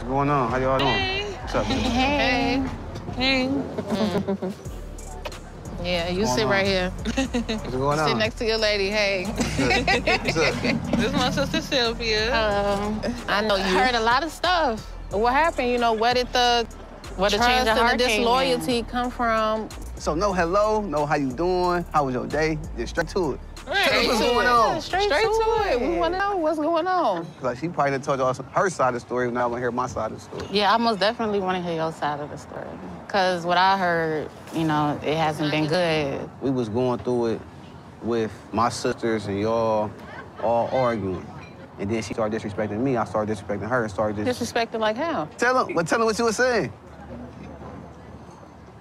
What's going on? How y'all doing? Hey. What's up? baby? Hey. Hey. Yeah, you sit going right on? here. What's going on? Sit next to your lady. Hey. What's up? This is my sister Sylvia. Um, I know you heard a lot of stuff. What happened? You know, where did the Where the trust change of and heart the came in. disloyalty come from? So no hello, no how you doing? How was your day? Just straight to it. Right. What's to going it. on? Straight, to, it. We want to know what's going on. Like she probably done told y'all her side of the story. Now I want to hear my side of the story. Yeah, I most definitely want to hear your side of the story. Because what I heard, you know, it hasn't been good. We was going through it with my sisters and y'all all arguing. And then she started disrespecting me. I started disrespecting her and started just... Disrespected like how? Tell him, but tell him what you were saying.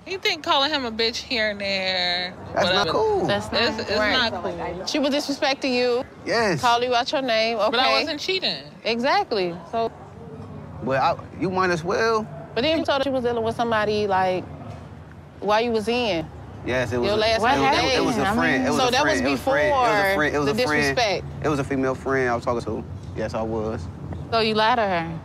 You think calling him a bitch here and there? That's not cool. That's not It's, it's Right. not cool. She was disrespecting you, yes. called you out your name. Okay. But I wasn't cheating. Exactly. So, Well, I, you might as well. but then you told her she was dealing with somebody like while you was in. Yes, it was. Your a, last it, What was, happened? it was a I friend. it was So a that was friend. it was a friend. It was a friend. It was before a friend. the disrespect. It was a female friend I was talking to. Yes, I was. So you lied to her.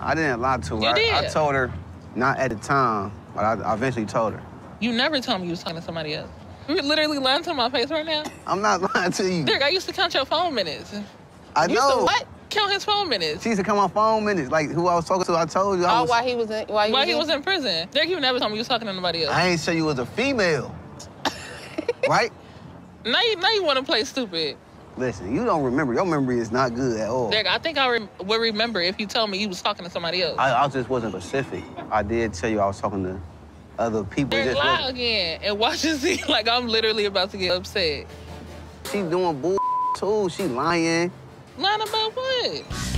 I didn't lie to her. You I, I told her, not at the time, but I, I eventually told her. You never told me you was talking to somebody else. You're literally lying to my face right now. I'm not lying to you. Derek, I used to count your phone minutes. I You used know. to what? Count his phone minutes. She used to come on phone minutes, like who I was talking to. I told you. I Oh, was, while he was in, while, While he was in prison. Derek, you never told me you was talking to nobody else. I ain't say you was a female. right? Now you, now you want to play stupid. Listen, you don't remember. Your memory is not good at all. Derek, I think I rem- would remember if you told me you was talking to somebody else. I, I just wasn't specific. I did tell you I was talking to other people. Derek, lie wasn't- again and watch and see like I'm literally about to get upset. She doing bull too. She lying. Lying about what?